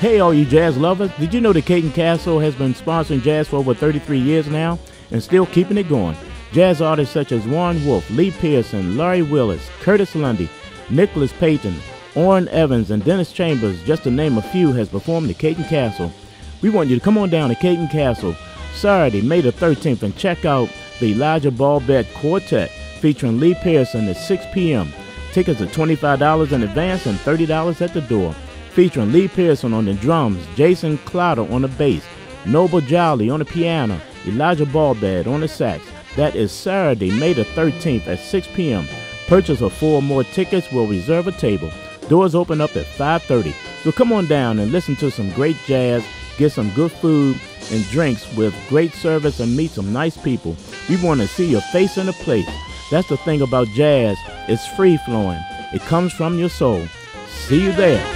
Hey, all you jazz lovers, did you know that Caton Castle has been sponsoring jazz for over 33 years now and still keeping it going? Jazz artists such as Warren Wolf, Lee Pearson, Larry Willis, Curtis Lundy, Nicholas Payton, Orrin Evans, and Dennis Chambers, just to name a few, has performed at Caton Castle. We want you to come on down to Caton Castle Saturday, May the 13th, and check out the Elijah Balbed Quartet featuring Lee Pearson at 6 p.m. Tickets are $25 in advance and $30 at the door. Featuring Lee Pearson on the drums, Jason Clotter on the bass, Noble Jolley on the piano, Elijah Balbed on the sax. That is Saturday, May the 13th at 6 p.m. Purchase of four or more tickets will reserve a table. Doors open up at 5:30. So come on down and listen to some great jazz, get some good food and drinks with great service and meet some nice people. We want to see your face in the place. That's the thing about jazz. It's free flowing. It comes from your soul. See you there.